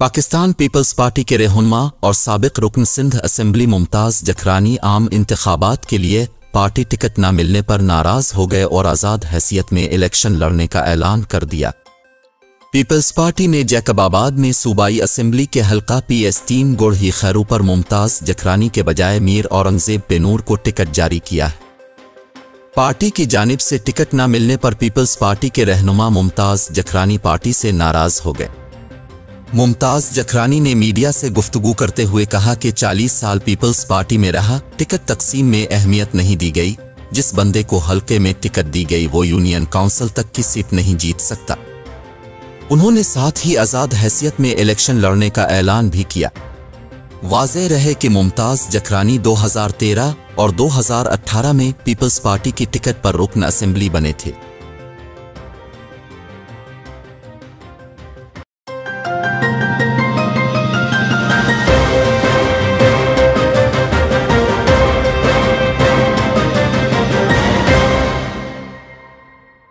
Pakistan peoples party के रहनुमा और सबक रुकन सिंध असम्बली मुमताज़ जखरानी आम इंतबात के लिए पार्टी टिकट न मिलने पर नाराज़ हो गए और आज़ाद हैसियत में इलेक्शन लड़ने का ऐलान कर दिया। पीपल्स पार्टी ने जैकबाबाद में सूबाई असम्बली के हल्का पी एस तीन गुड़ही खैरू पर मुमताज़ जखरानी के बजाय मीर औरंगज़ेब बेनूर को टिकट जारी किया। है पार्टी की जानब से टिकट न मिलने पर पीपल्स पार्टी के रहनुमा मुमताज़ जखरानी पार्टी से नाराज़ हो गए। मुमताज़ जखरानी ने मीडिया से गुफ्तगू करते हुए कहा कि 40 साल पीपल्स पार्टी में रहा, टिकट तकसीम में अहमियत नहीं दी गई। जिस बंदे को हल्के में टिकट दी गई, वो यूनियन काउंसिल तक की सीट नहीं जीत सकता। उन्होंने साथ ही आज़ाद हैसियत में इलेक्शन लड़ने का ऐलान भी किया। वाजह रहे कि मुमताज़ जखरानी 2013 और 2018 में पीपल्स पार्टी की टिकट पर रुकन असेंबली बने थे।